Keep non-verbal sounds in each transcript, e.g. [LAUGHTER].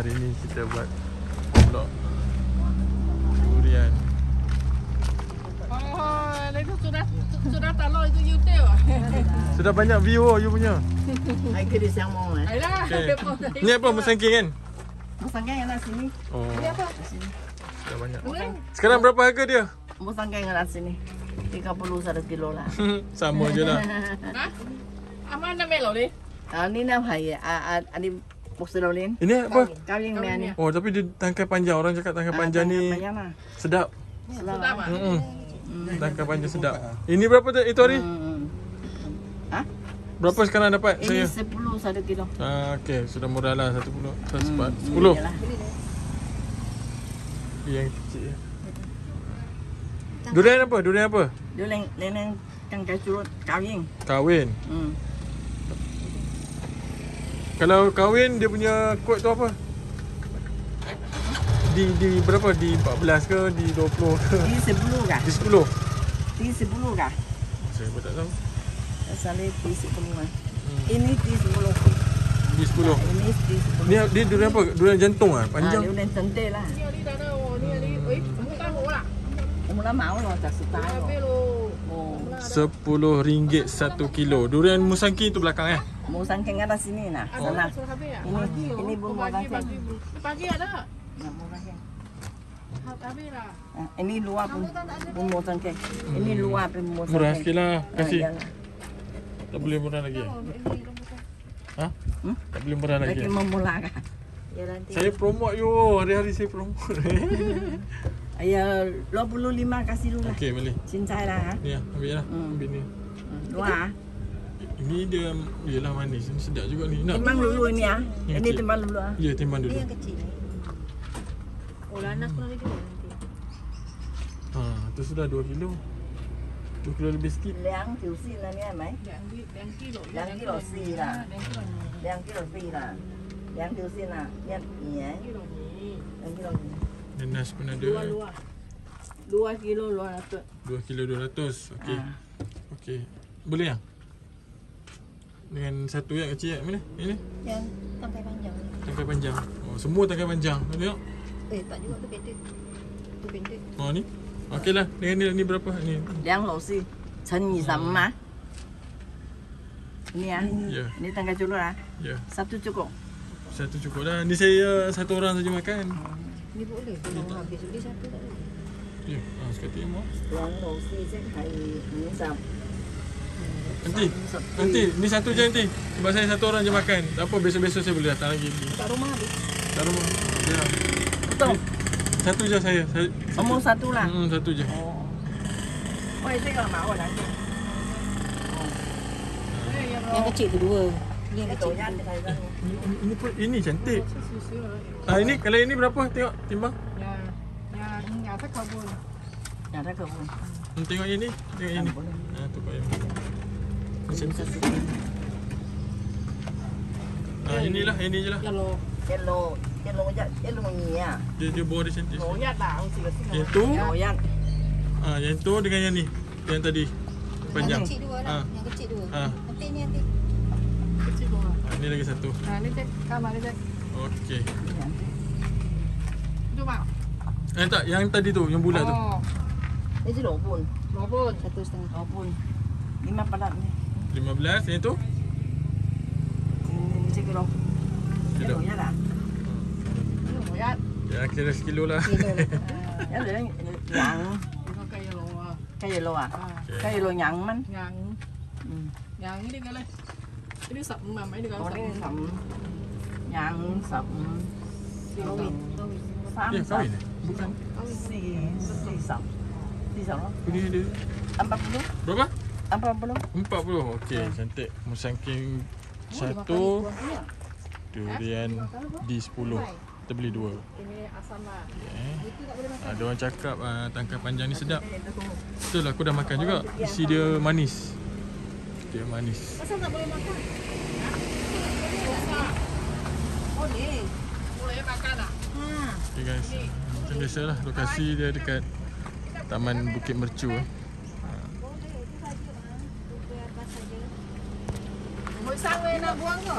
Hari ni kita buat vlog durian. Oh, itu sudah sudah taruh itu YouTube. [LAUGHS] Sudah banyak view oh, you punya. Hai ke [LAUGHS] dia sama eh. Ayolah. Okay. Ni apa musangking kan? Musangkai yang nak sini. Oh, Ini apa? sudah banyak. Sekarang berapa harga dia? Musangkai yang nak sini. 30 satu kilo lah. [LAUGHS] Sama je lah. Ha? Aman na melo ni. Ah ni nak hai ah ah ni Muslim ni. Ini apa? Kawin ni ni. Oh, tapi dia tangkai panjang. Orang cakap tangkai panjang ni Panjang lah. sedap. Sedap. mah. Hmm. Tangkai panjang sedap. Ini berapa tu itu hari? Hmm. Ha? Berapa sekarang dapat Ini saya? 10 satu kilo. Ah, okey, sudah murah lah 10 100 Hmm, 10. iyalah. Yang kecil. Durian apa? Durian apa? Leng leng kang kacurut kawin. Kahwin. Hmm. Kalau kahwin dia punya kod tu apa? Di di berapa? Di 14 ke di 20 ke? Di 10 kah? Di 10. Di 10 kah? Saya pun tak tahu. Asalnya di 10 kan. Hmm. Ini di 10. Di 10. Ini di 10. Ni dia durian apa? Durian jantung ah, Ah, panjang. dia leng tentai lah. Ni ali. Oh, ni ali. Oi, kamu tahu lah. Mula mau lo tak suka. Oh. RM10 1 kilo. Durian musangki tu belakang eh. Mau sangking ada sini nah. Sana. Sudah habis ya? Ini ini Oh, belum mau pagi sangking. pagi. Pagi ada. Nak mau sangking. Habis lah. Ah, ini luar pun pun mau sangking. Ini luar pun mau sangking. Murah sikit lah. Ah, Kasih. Tak boleh murah lagi. eh? Ha? Hmm? Tak boleh murah lagi. Lagi memula kan. Saya promote you. Hari-hari saya promote. [LAUGHS] Ya, 25 kasih dulu lah. Okey, boleh. Cincai lah. ha. Lah, ambil lah. Hmm. Ambil ni. Hmm, Luar. Ini dia, yelah manis. Ini sedap juga ni. Nak? Timbang dulu ini ah. Yang Ini kecil. timbang dulu ah. Ya, timbang dulu. kecil ni. Oh, lanas pun ada juga nanti. Ha, tu sudah 2 kilo. 2 kilo lebih sikit. 2条线啦，呢系咪？ Yang di yang kilo. 两 kilo 四啦， Yang kilo ni. 两 kilo 四啦，两条线啦，一二 Kilo ni. 两 kilo。 Nanas pun ada. Dua luar. Dua kilo luar tu. 2 kilo 200. Okey. Ah. Okey. Boleh tak? dengan satu yang kecil yang mana? Yang ni? Yang tangkai panjang. Tangkai panjang. Oh, semua tangkai panjang. Tengok. Eh, tak juga tu kereta. Tu pendek. Oh, ni. Okeylah. Dengan ni ni berapa? Ni. Yang lo si. Chen ni oh. sama. Ni ah. Ya. Ni tangkai culur ah. Ya. Satu cukup. Satu cukup dah. Ni saya eh, satu orang saja makan. Oh, ni boleh. Ni tak. Habis beli satu tak boleh. Ya. Ah, sekali mau. Yang lo si, saya kai ni sama. Nanti. Nanti. Ni satu je nanti. Sebab saya satu orang je makan. Tak apa. Besok-besok saya boleh datang lagi. Tak rumah habis. Tak rumah. Ya. Betul. Satu je saya. saya Omong satu lah. Hmm, satu je. Oh. Oh, itu kalau mau nanti. Yang kecil tu dua. Ni yang Itu kecil. ya. Ini, ini pun ini cantik. Ah ini kalau ini berapa? Tengok timbang. Ya. Ya, ya tak kabur. Yang ada kebun. Hmm, tengok yang ni. Tengok yang ni. Boleh. Ha tu kau yang Ni cantik. Ah inilah, ini je lah. Kalau Yellow, yellow ya, yellow ni ya. Dia dia buah dia cantik. mau ya sini. Yang tu, Oh, yang ah yang tu dengan yang ni. Yang tadi. Panjang. Yang kecil dua lah. Ah. Yang kecil dua. Ah. Nanti ni nanti. Kecil tu. Ah, ni lagi satu. Nah, ni cek kamar ni cek. Okey. Itu mak. Eh tak, yang tadi tu, yang bulat tu. Oh, Ini si lobun. robot. Satu setengah. Lobun. Lima padat ni. 15 yang tu. Ini si kilo. Kilo. Yellow ya lah. Ya. Ya kira sekilo lah. Kilo lah. [LAUGHS] Ya, dia yang Itu kayak lo. ah. cái yellow à? Ah, Cái yellow nhận man. yang Ừ. yang ini cái này. Ini sập mà mấy đứa con Có sập. cái sậm nhận sậm Kawin. Kawin. tám Ya, sậm kahwin eh? Bukan. si si sậm si đó Ini dia. empat puluh Berapa? Empat puluh 40. Okey, cantik. Musangking satu, durian di 10. Kita beli dua. Ini asam lah. Okay. Itu tak boleh makan. Ada orang cakap uh, tangkai panjang ni sedap. Betul lah, aku dah makan juga. Isi dia manis. Dia manis. Pasal tak boleh makan? Susah. Boleh. Boleh makan. Ha. Okay guys, macam biasa lah. Lokasi dia dekat Taman Bukit Mercu. Eh. Boleh. Itu saja. ah. Tunggu atas saja. Mau sang nak buang ke?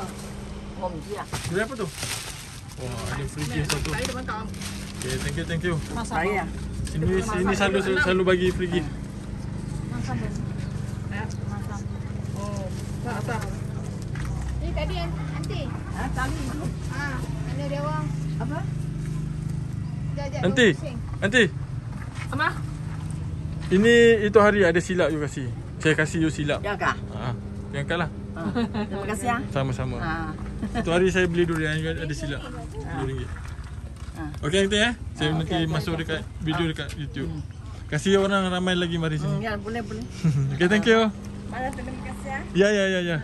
ngon gì à Durian apa tu? Wah, ada free gift satu. Saya kau. Okay, thank you, thank you. Masa Bayar. Sini sini selalu selalu bagi free gift. Masam belum? Ya. Masam. Oh, tak tak. Ni tadi an- nanti. Ha, tali itu. Ah, ada dia orang. Apa? Jajak Nanti. Nanti. Sama? Ini itu hari ada silap you kasih. Saya kasih you silap. Ya kah? Ha. Yang kalah. Ha. Terima kasih ya. Sama-sama. Ha. Itu hari saya beli durian juga ada silap. RM2. Ha. Okey nanti eh. Saya Ah, nanti okey, okey, masuk okey. dekat video dekat YouTube. Kasih orang ramai lagi mari Hmm, sini. ya boleh boleh. [LAUGHS] Okey, thank you. Banyak terima kasih ya. Ya ya ya ya.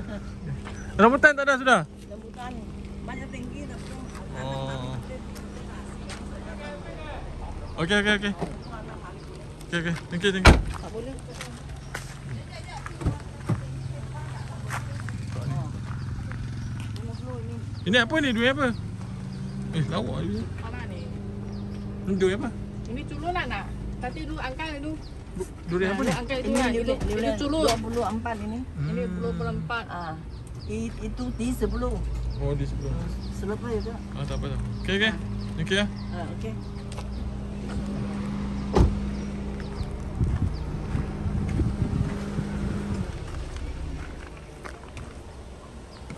Rambutan tak ada sudah? Rambutan banyak tinggi dah belum. Oh. Okey okey okey. Okey okey. Thank you thank you. Tak boleh. Ini apa ni? Duit apa? Eh, lawa je. Mana ni? Ni duit apa? Ini culunan nak. Tadi lu angkat itu. Durian apa ni? angkat itu Ini ni Itu, itu culut. 24 ini. Ini Hmm. puluh puluh empat. Ah. I- Itu di sebelum. Oh, di sebelah. Selepas itu. Ah, tak apa tak. Okey okey. Thank you ya. Ha, okey.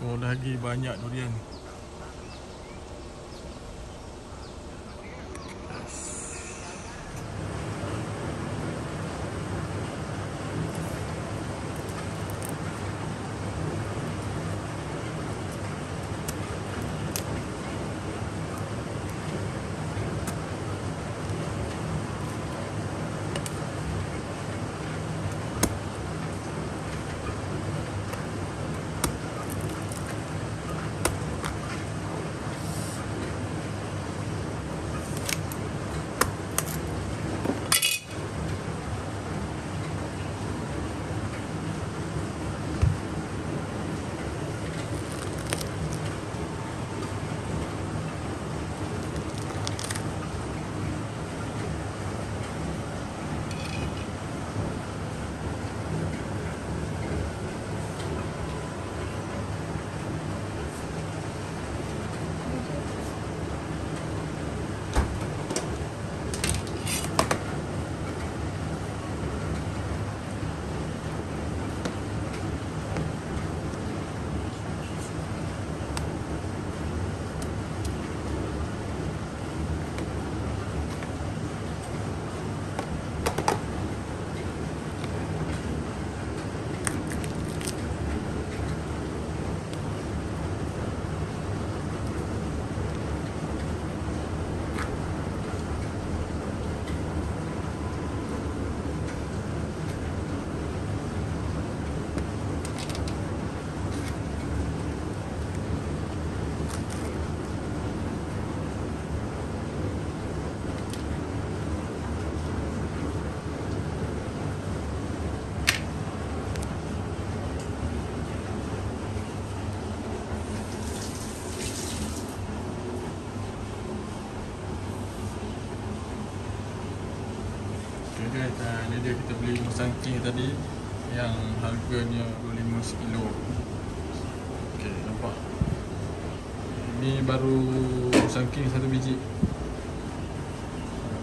Oh, lagi banyak durian. Okay kita beli King tadi yang harganya 25 sekilo. Okay, nampak. Ini baru Mustang King satu biji.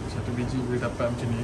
Satu biji boleh dapat macam ni.